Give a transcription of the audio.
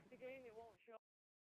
back the game, it won't